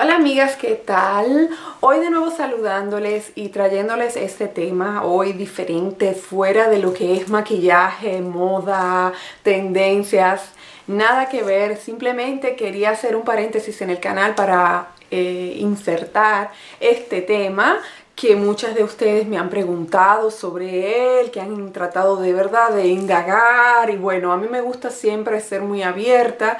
Hola amigas, ¿qué tal? Hoy de nuevo saludándoles y trayéndoles este tema hoy diferente, fuera de lo que es maquillaje, moda, tendencias, nada que ver, simplemente quería hacer un paréntesis en el canal para eh, insertar este tema que muchas de ustedes me han preguntado sobre él, que han tratado de verdad de indagar y bueno, a mí me gusta siempre ser muy abierta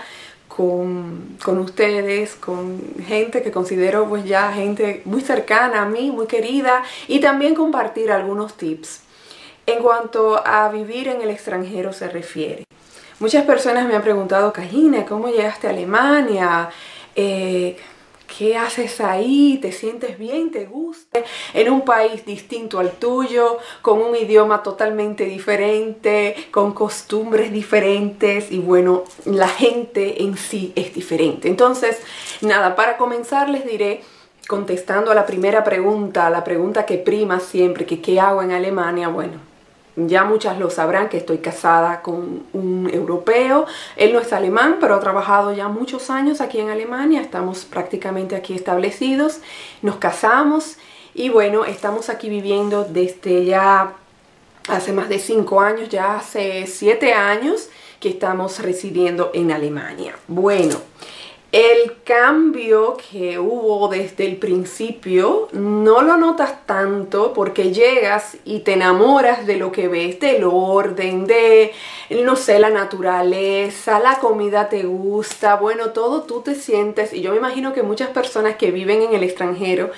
con, ustedes, con gente que considero pues ya gente muy cercana a mí, muy querida y también compartir algunos tips. En cuanto a vivir en el extranjero se refiere. Muchas personas me han preguntado, Cajina, ¿cómo llegaste a Alemania? Eh, ¿Qué haces ahí? ¿Te sientes bien? ¿Te gusta? En un país distinto al tuyo, con un idioma totalmente diferente, con costumbres diferentes y bueno, la gente en sí es diferente. Entonces, nada, para comenzar les diré contestando a la primera pregunta, a la pregunta que prima siempre, que qué hago en Alemania, bueno, ya muchas lo sabrán que estoy casada con un europeo. Él no es alemán, pero ha trabajado ya muchos años aquí en Alemania. Estamos prácticamente aquí establecidos. Nos casamos y bueno, estamos aquí viviendo desde ya hace más de cinco años, ya hace siete años que estamos residiendo en Alemania. Bueno, el cambio que hubo desde el principio no lo notas tanto porque llegas y te enamoras de lo que ves, del orden, de, no sé, la naturaleza, la comida te gusta, bueno, todo tú te sientes y yo me imagino que muchas personas que viven en el extranjero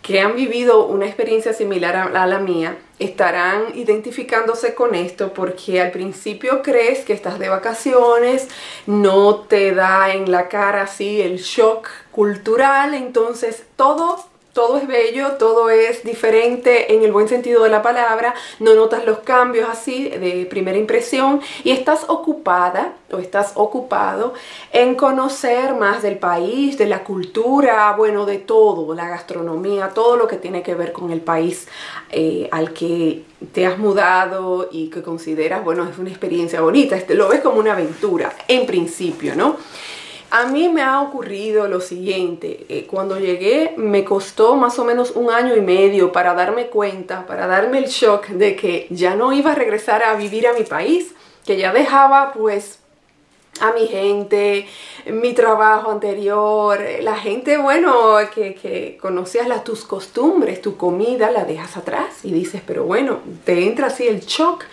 que han vivido una experiencia similar a la mía estarán identificándose con esto porque al principio crees que estás de vacaciones, no te da en la cara así el shock cultural, entonces todo todo es bello, todo es diferente en el buen sentido de la palabra, no notas los cambios así de primera impresión y estás ocupada o estás ocupado en conocer más del país, de la cultura, bueno, de todo, la gastronomía, todo lo que tiene que ver con el país eh, al que te has mudado y que consideras, bueno, es una experiencia bonita, lo ves como una aventura en principio, ¿no? A mí me ha ocurrido lo siguiente, eh, cuando llegué me costó más o menos un año y medio para darme cuenta, para darme el shock de que ya no iba a regresar a vivir a mi país, que ya dejaba pues a mi gente, mi trabajo anterior, la gente, bueno, que, que conocías las, tus costumbres, tu comida, la dejas atrás y dices, pero bueno, te entra así el shock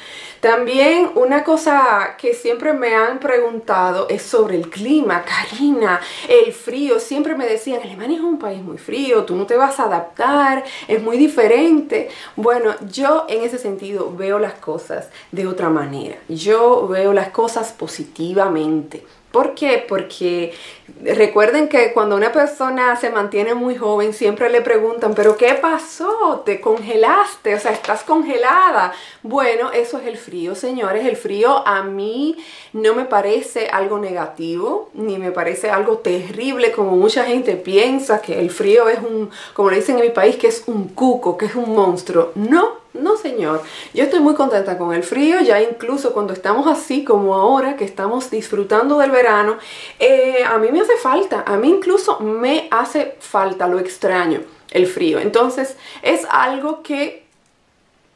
también una cosa que siempre me han preguntado es sobre el clima, Karina, el frío. Siempre me decían, Alemania es un país muy frío, tú no te vas a adaptar, es muy diferente. Bueno, yo en ese sentido veo las cosas de otra manera. Yo veo las cosas positivamente. ¿Por qué? Porque recuerden que cuando una persona se mantiene muy joven siempre le preguntan, pero ¿qué pasó? ¿Te congelaste? O sea, estás congelada. Bueno, eso es el frío, señores. El frío a mí no me parece algo negativo, ni me parece algo terrible como mucha gente piensa que el frío es un, como le dicen en mi país, que es un cuco, que es un monstruo. No, no, señor. Yo estoy muy contenta con el frío, ya incluso cuando estamos así como ahora, que estamos disfrutando del verano, eh, a mí me hace falta, a mí incluso me hace falta, lo extraño, el frío. Entonces, es algo que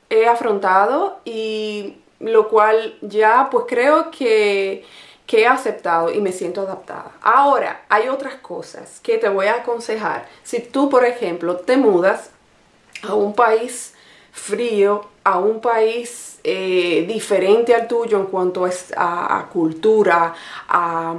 he afrontado y lo cual ya pues creo que, que he aceptado y me siento adaptada. Ahora, hay otras cosas que te voy a aconsejar. Si tú, por ejemplo, te mudas a un país frío a un país eh, diferente al tuyo en cuanto a, cultura, a,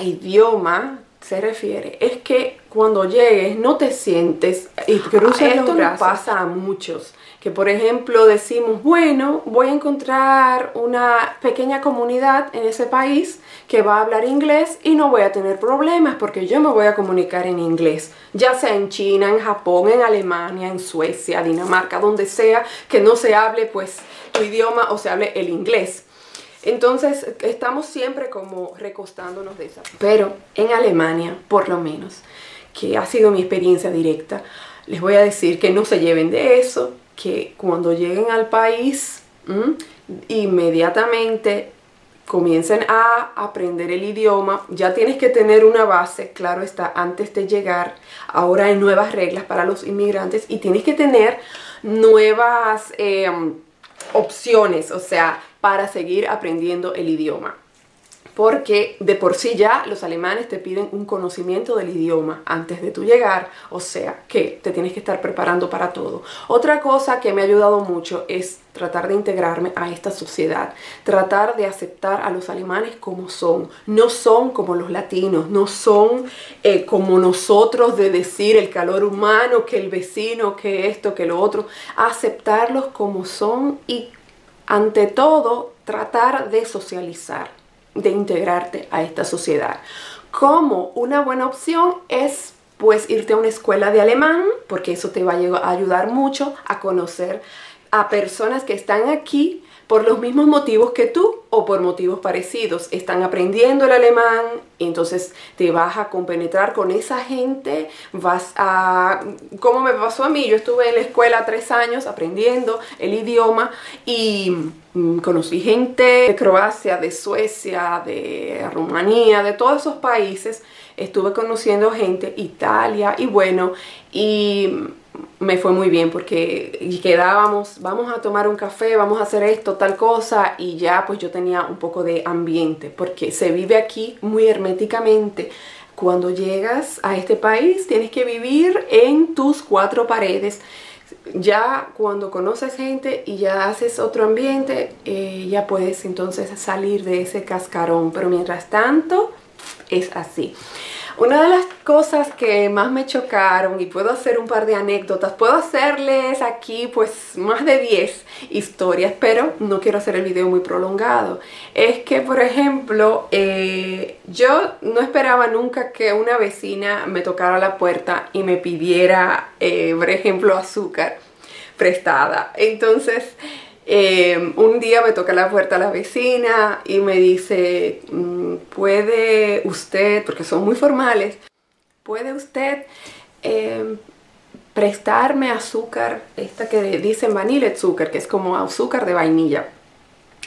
idioma, se refiere, es que cuando llegues no te sientes y cruces Esto nos pasa a muchos que por ejemplo decimos, bueno, voy a encontrar una pequeña comunidad en ese país que va a hablar inglés y no voy a tener problemas porque yo me voy a comunicar en inglés, ya sea en China, en Japón, en Alemania, en Suecia, Dinamarca, donde sea que no se hable pues tu idioma o se hable el inglés. Entonces estamos siempre como recostándonos de esa. Pero en Alemania, por lo menos, que ha sido mi experiencia directa, les voy a decir que no se lleven de eso, que cuando lleguen al país, inmediatamente comiencen a aprender el idioma, ya tienes que tener una base, claro está, antes de llegar. Ahora hay nuevas reglas para los inmigrantes y tienes que tener nuevas em, opciones, o sea, para seguir aprendiendo el idioma. Porque de por sí ya los alemanes te piden un conocimiento del idioma antes de tu llegar, o sea que te tienes que estar preparando para todo. Otra cosa que me ha ayudado mucho es tratar de integrarme a esta sociedad, tratar de aceptar a los alemanes como son, no son como los latinos, no son eh, como nosotros de decir el calor humano, que el vecino, que esto, que lo otro, aceptarlos como son y ante todo tratar de socializar de integrarte a esta sociedad. Como una buena opción es pues irte a una escuela de alemán, porque eso te va a ayudar mucho a conocer a personas que están aquí por los mismos motivos que tú o por motivos parecidos. Están aprendiendo el alemán, entonces te vas a compenetrar con esa gente, vas a... Como me pasó a mí, yo estuve en la escuela tres años aprendiendo el idioma y mm, conocí gente de Croacia, de Suecia, de Rumanía, de todos esos países. Estuve conociendo gente, Italia y bueno, y me fue muy bien porque quedábamos, vamos a tomar un café, vamos a hacer esto, tal cosa y ya pues yo tenía un poco de ambiente porque se vive aquí muy herméticamente. Cuando llegas a este país tienes que vivir en tus cuatro paredes. Ya cuando conoces gente y ya haces otro ambiente, eh, ya puedes entonces salir de ese cascarón. Pero mientras tanto, es así. Una de las cosas que más me chocaron y puedo hacer un par de anécdotas, puedo hacerles aquí pues más de 10 historias, pero no quiero hacer el video muy prolongado. Es que por ejemplo, eh, yo no esperaba nunca que una vecina me tocara la puerta y me pidiera, eh, por ejemplo, azúcar prestada. Entonces, eh, un día me toca la puerta a la vecina y me dice, mm, ¿puede usted, porque son muy formales, ¿puede usted eh, prestarme azúcar, esta que dicen vanilla azúcar, que es como azúcar de vainilla?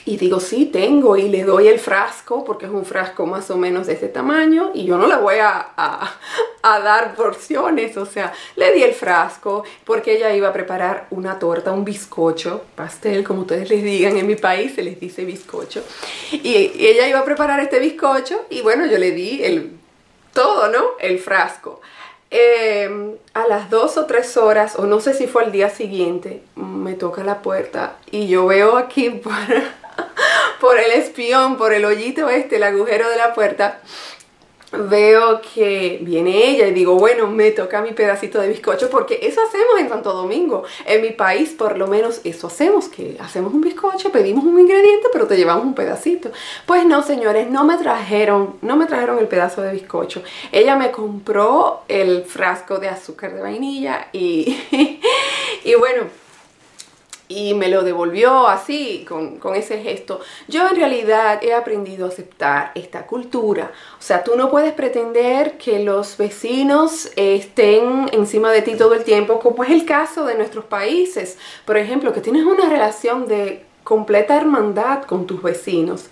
Y digo, sí, tengo, y le doy el frasco, porque es un frasco más o menos de ese tamaño, y yo no le voy a, a, dar porciones, o sea, le di el frasco, porque ella iba a preparar una torta, un bizcocho, pastel, como ustedes les digan, en mi país se les dice bizcocho, y ella iba a preparar este bizcocho, y bueno, yo le di el todo, ¿no? El frasco. Em, a las dos o tres horas, o no sé si fue el día siguiente, me toca la puerta y yo veo aquí por el espión, por el hoyito este, el agujero de la puerta, veo que viene ella y digo, bueno, me toca mi pedacito de bizcocho porque eso hacemos en Santo Domingo. En mi país por lo menos eso hacemos, que hacemos un bizcocho, pedimos un ingrediente, pero te llevamos un pedacito. Pues no, señores, no me trajeron, no me trajeron el pedazo de bizcocho. Ella me compró el frasco de azúcar de vainilla y, y bueno, y me lo devolvió así, con, ese gesto. Yo en realidad he aprendido a aceptar esta cultura. O sea, tú no puedes pretender que los vecinos estén encima de ti todo el tiempo, como es el caso de nuestros países. Por ejemplo, que tienes una relación de completa hermandad con tus vecinos.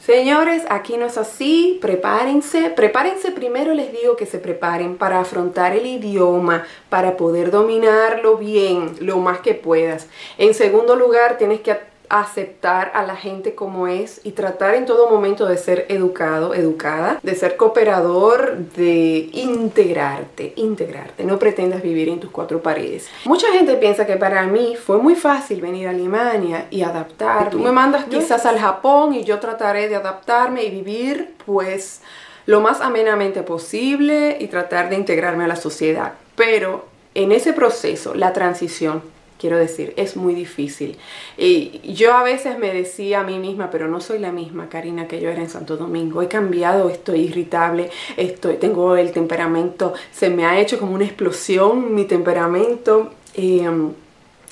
Señores, aquí no es así, prepárense, prepárense primero les digo que se preparen para afrontar el idioma, para poder dominarlo bien, lo más que puedas. En segundo lugar, tienes que aceptar a la gente como es y tratar en todo momento de ser educado, educada, de ser cooperador, de integrarte, integrarte. No pretendas vivir en tus cuatro paredes. Mucha gente piensa que para mí fue muy fácil venir a Alemania y adaptar. Tú me mandas quizás al Japón y yo trataré de adaptarme y vivir pues lo más amenamente posible y tratar de integrarme a la sociedad. Pero en ese proceso, la transición, quiero decir, es muy difícil. Y yo a veces me decía a mí misma, pero no soy la misma Karina que yo era en Santo Domingo. He cambiado, estoy irritable, estoy, tengo el temperamento, se me ha hecho como una explosión mi temperamento. Em,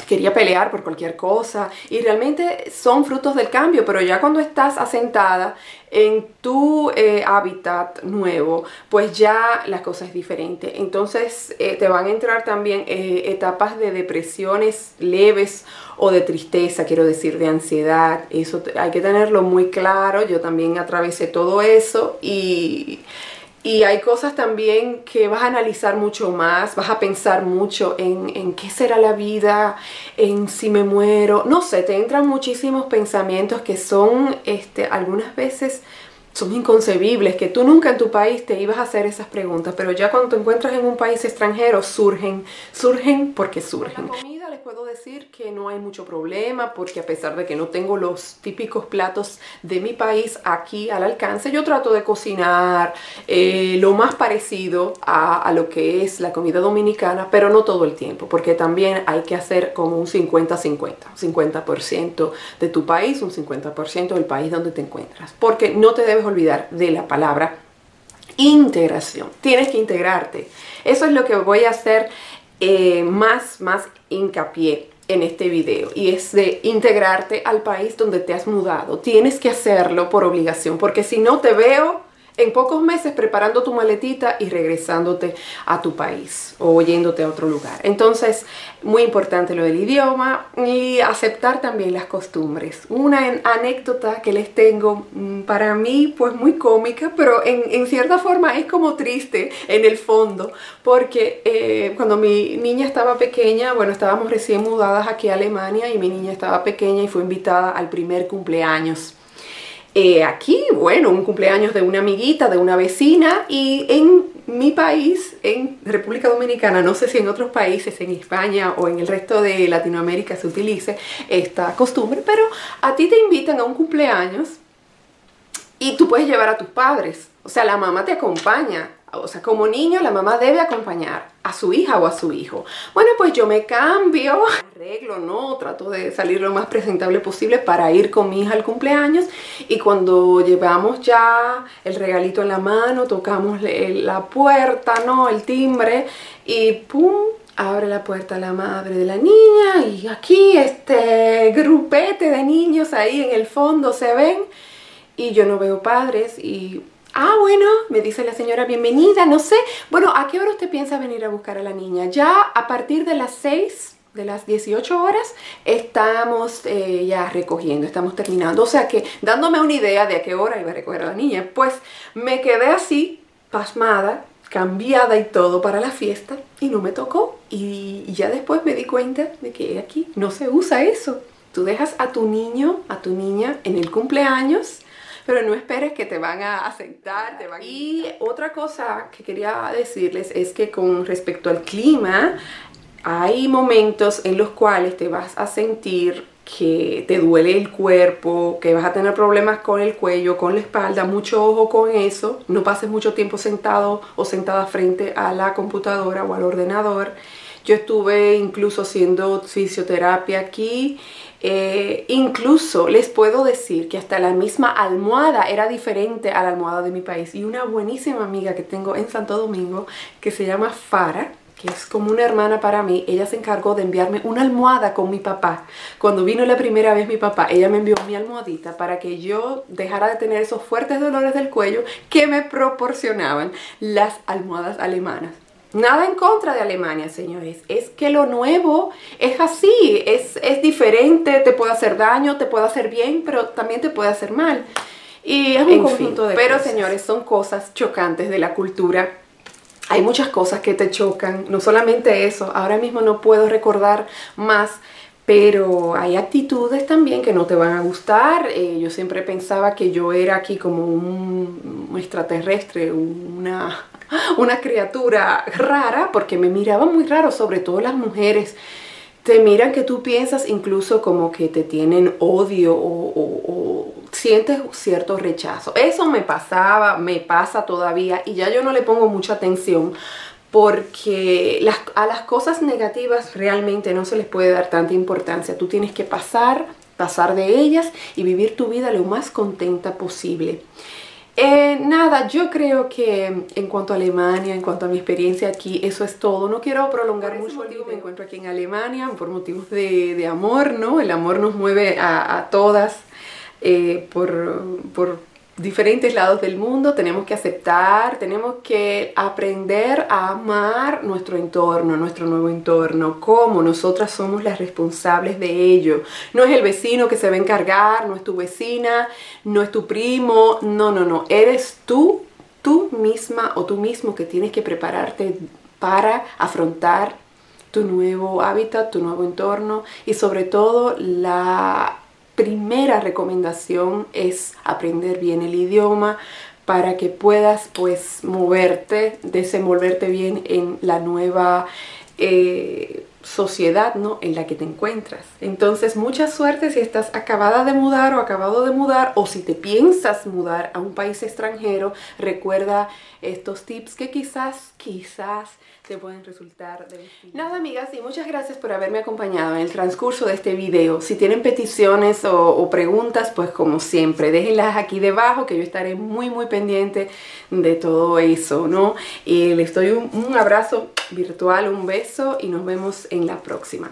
quería pelear por cualquier cosa y realmente son frutos del cambio, pero ya cuando estás asentada en tu eh, hábitat nuevo, pues ya la cosa es diferente. Entonces eh, te van a entrar también eh, etapas de depresiones leves o de tristeza, quiero decir, de ansiedad. Eso hay que tenerlo muy claro. Yo también atravesé todo eso y y hay cosas también que vas a analizar mucho más, vas a pensar mucho en, en, qué será la vida, en si me muero. No sé, te entran muchísimos pensamientos que son este, algunas veces son inconcebibles, que tú nunca en tu país te ibas a hacer esas preguntas, pero ya cuando te encuentras en un país extranjero surgen, surgen porque surgen les puedo decir que no hay mucho problema porque a pesar de que no tengo los típicos platos de mi país aquí al alcance, yo trato de cocinar eh, lo más parecido a, a, lo que es la comida dominicana, pero no todo el tiempo, porque también hay que hacer como un 50-50, 50%, de tu país, un 50% del país donde te encuentras, porque no te debes olvidar de la palabra integración. Tienes que integrarte. Eso es lo que voy a hacer eh, más, más hincapié en este video y es de integrarte al país donde te has mudado. Tienes que hacerlo por obligación porque si no te veo en pocos meses preparando tu maletita y regresándote a tu país o yéndote a otro lugar. Entonces, muy importante lo del idioma y aceptar también las costumbres. Una anécdota que les tengo mm, para mí pues muy cómica, pero en, cierta forma es como triste en el fondo, porque eh, cuando mi niña estaba pequeña, bueno, estábamos recién mudadas aquí a Alemania y mi niña estaba pequeña y fue invitada al primer cumpleaños eh, aquí, bueno, un cumpleaños de una amiguita, de una vecina y en mi país, en República Dominicana, no sé si en otros países, en España o en el resto de Latinoamérica se utilice esta costumbre, pero a ti te invitan a un cumpleaños y tú puedes llevar a tus padres, o sea, la mamá te acompaña o sea, como niño la mamá debe acompañar a su hija o a su hijo. Bueno, pues yo me cambio, arreglo, ¿no? Trato de salir lo más presentable posible para ir con mi hija al cumpleaños y cuando llevamos ya el regalito en la mano, tocamos la puerta, ¿no? El timbre y ¡pum! abre la puerta la madre de la niña y aquí este grupete de niños ahí en el fondo se ven y yo no veo padres y Ah, bueno, me dice la señora, bienvenida, no sé. Bueno, ¿a qué hora usted piensa venir a buscar a la niña? Ya a partir de las 6 de las 18 horas estamos eh, ya recogiendo, estamos terminando. O sea que dándome una idea de a qué hora iba a recoger a la niña, pues me quedé así, pasmada, cambiada y todo para la fiesta y no me tocó. Y, y ya después me di cuenta de que aquí no se usa eso. Tú dejas a tu niño, a tu niña en el cumpleaños pero no esperes que te van a aceptar. Te van y otra cosa que quería decirles es que con respecto al clima, hay momentos en los cuales te vas a sentir que te duele el cuerpo, que vas a tener problemas con el cuello, con la espalda, mucho ojo con eso, no pases mucho tiempo sentado o sentada frente a la computadora o al ordenador. Yo estuve incluso haciendo fisioterapia aquí eh, incluso les puedo decir que hasta la misma almohada era diferente a la almohada de mi país. Y una buenísima amiga que tengo en Santo Domingo, que se llama Fara, que es como una hermana para mí, ella se encargó de enviarme una almohada con mi papá. Cuando vino la primera vez mi papá, ella me envió mi almohadita para que yo dejara de tener esos fuertes dolores del cuello que me proporcionaban las almohadas alemanas. Nada en contra de Alemania, señores. Es que lo nuevo es así, es, es diferente, te puede hacer daño, te puede hacer bien, pero también te puede hacer mal. Y es un conjunto de Pero señores, son cosas chocantes de la cultura. Hay muchas cosas que te chocan, no solamente eso. Ahora mismo no puedo recordar más pero hay actitudes también que no te van a gustar. Eh, yo siempre pensaba que yo era aquí como un, extraterrestre, una, una criatura rara, porque me miraban muy raro, sobre todo las mujeres. Te miran que tú piensas incluso como que te tienen odio o, o sientes cierto rechazo. Eso me pasaba, me pasa todavía y ya yo no le pongo mucha atención porque a las cosas negativas realmente no se les puede dar tanta importancia. Tú tienes que pasar, pasar de ellas y vivir tu vida lo más contenta posible. Eh, nada, yo creo que en cuanto a Alemania, en cuanto a mi experiencia aquí, eso es todo. No quiero prolongar mucho el Me encuentro aquí en Alemania por motivos de, amor, ¿no? El amor nos mueve a, todas eh, por, por diferentes lados del mundo, tenemos que aceptar, tenemos que aprender a amar nuestro entorno, nuestro nuevo entorno, como nosotras somos las responsables de ello. No es el vecino que se va a encargar, no es tu vecina, no es tu primo, no, no, no, eres tú, tú misma o tú mismo que tienes que prepararte para afrontar tu nuevo hábitat, tu nuevo entorno y sobre todo la primera recomendación es aprender bien el idioma para que puedas pues moverte, desenvolverte bien en la nueva eh, sociedad ¿no? en la que te encuentras. Entonces, mucha suerte si estás acabada de mudar o acabado de mudar o si te piensas mudar a un país extranjero, recuerda estos tips que quizás, quizás te pueden resultar de Nada amigas y muchas gracias por haberme acompañado en el transcurso de este video. Si tienen peticiones o, preguntas, pues como siempre, déjenlas aquí debajo que yo estaré muy muy pendiente de todo eso, ¿no? Y les doy un abrazo virtual, un beso y nos vemos en la próxima.